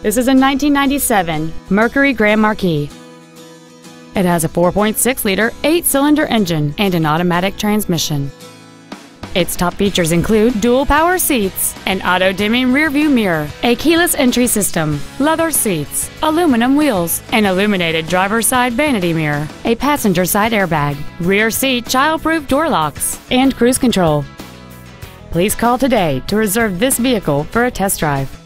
This is a 1997 Mercury Grand Marquis. It has a 4.6 liter, 8 cylinder engine and an automatic transmission. Its top features include dual power seats, an auto dimming rearview mirror, a keyless entry system, leather seats, aluminum wheels, an illuminated driver's side vanity mirror, a passenger side airbag, rear seat child proof door locks, and cruise control. Please call today to reserve this vehicle for a test drive.